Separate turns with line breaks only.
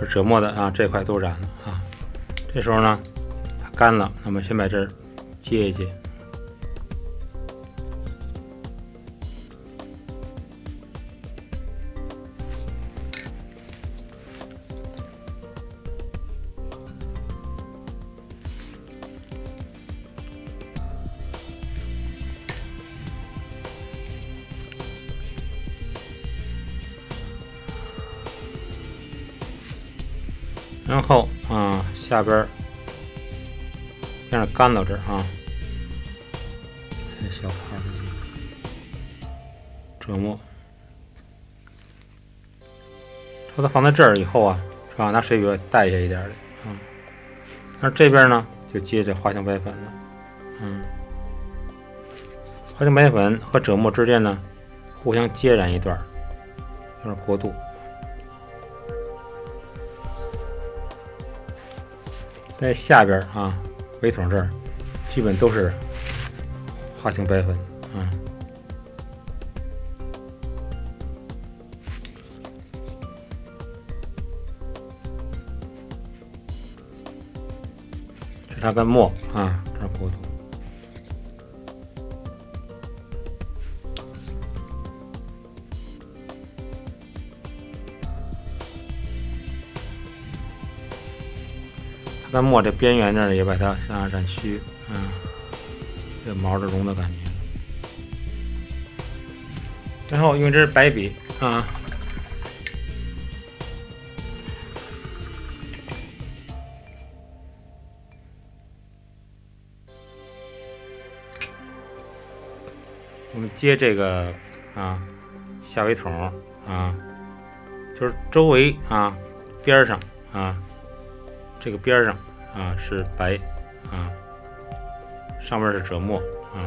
是折磨的啊，这块都染了啊。这时候呢，它干了，那么先把这儿接一接。然后啊，下边让它干到这儿啊，小泡折墨，把它放在这儿以后啊，是吧？拿水笔带下一点的啊。那这边呢，就接着花青白粉了，嗯，花青白粉和折墨之间呢，互相接染一段，有点过渡。在下边啊，围筒这儿，基本都是花青白粉啊。这它跟墨啊，那墨这边缘这儿也把它向上染虚，嗯，这毛的绒的感觉。然后用这白笔啊，我们接这个啊下尾筒啊，就是周围啊边上啊。这个边上啊是白啊，上面是折墨啊。